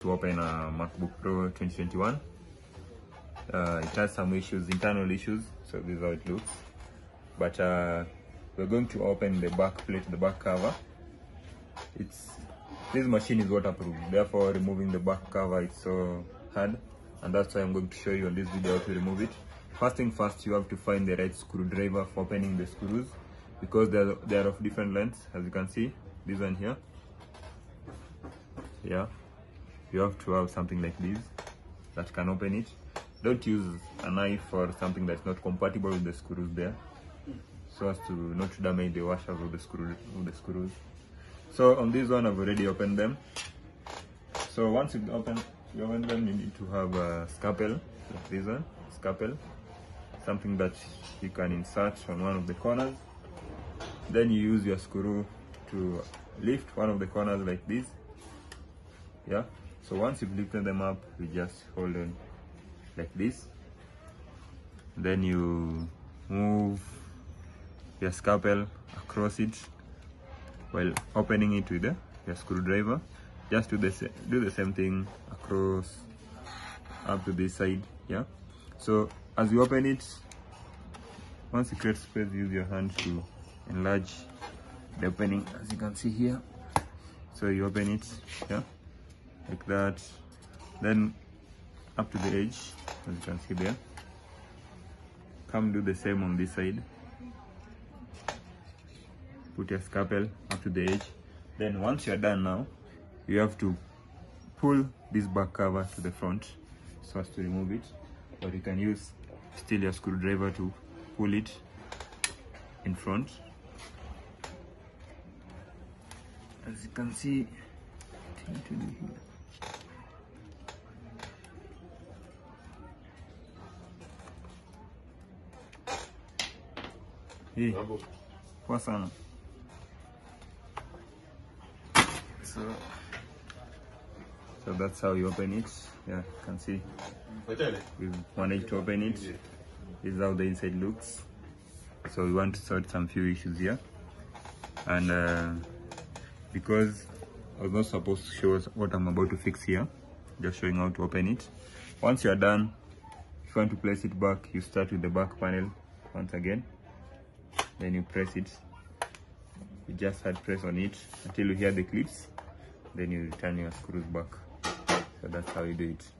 to open a MacBook Pro 2021. Uh, it has some issues, internal issues, so this is how it looks. But uh, we're going to open the back plate, the back cover. It's this machine is waterproof, therefore removing the back cover is so hard, and that's why I'm going to show you on this video how to remove it. First thing first, you have to find the right screwdriver for opening the screws because they're they are of different lengths, as you can see. This one here, yeah you have to have something like this that can open it. Don't use a knife or something that's not compatible with the screws there so as to not damage the washers of the screw of the screws. So on this one i've already opened them. So once you open you open them you need to have a scalpel like this one scalpel. Something that you can insert on one of the corners. Then you use your screw to lift one of the corners like this. Yeah so once you've lifted them up you just hold on like this. Then you move your scalpel across it while opening it with the, your screwdriver. Just do the do the same thing across up to this side yeah? So as you open it once you create space use your hand to enlarge the opening as you can see here. So you open it yeah like that. Then up to the edge as you can see there. Come do the same on this side. Put your scalpel up to the edge. Then once you're done now you have to pull this back cover to the front so as to remove it. But you can use still your screwdriver to pull it in front. As you can see do here Hey, poa sana. So, so that's how you open it. Yeah, you can see we've managed to open it. This is how the inside looks. So we want to sort some few issues here, and uh, because I was not supposed to show us what I'm about to fix here, just showing how to open it. Once you're done, if you want to place it back, you start with the back panel once again then you press it. You just hard press on it until you hear the clips. Then you return your screws back. So that's how you do it